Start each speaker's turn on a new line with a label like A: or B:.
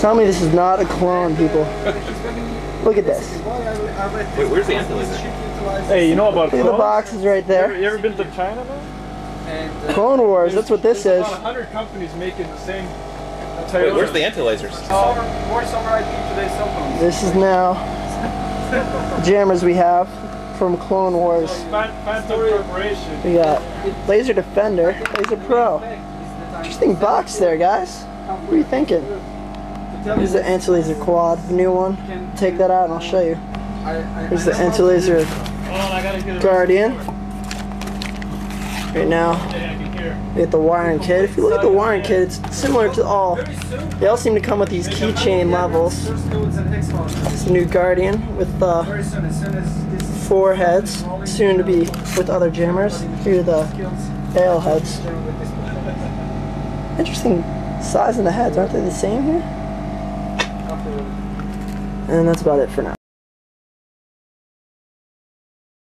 A: Tell me this is not a clone, people. Look at this.
B: Wait, where's the anti-laser?
C: Hey, you know about
A: Look at the
C: clones?
A: boxes right
C: You ever,
A: there.
C: you ever been to China, man?
A: Clone uh, Wars, that's what this is.
C: about 100 companies making the same
B: Wait, where's the anti-lasers?
C: More summer IP today's cell phones.
A: This is now the jammers we have from Clone Wars.
C: Fan- Phantom Corporation.
A: We got Laser Defender, Laser Pro. Interesting box there, guys. What are you thinking? Here's the anti-laser quad, new one. Take that out and I'll show you. Here's the anti-laser Guardian. Right now, we got the wiring kit. If you look at the wiring kit, it's similar to all. They all seem to come with these keychain levels. It's the new Guardian with uh, four heads, soon to be with other jammers. Here are the bale heads. Interesting size in the heads, aren't they the same here? And that's about it for now.